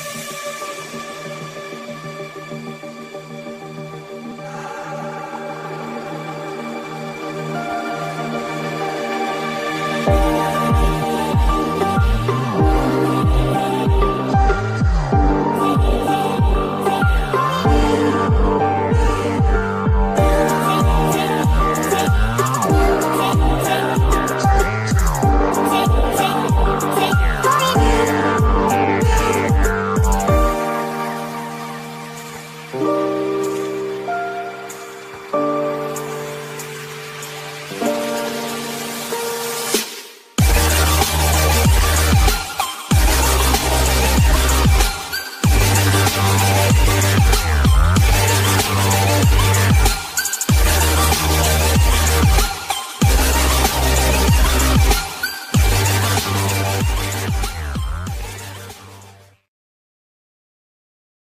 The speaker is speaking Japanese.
す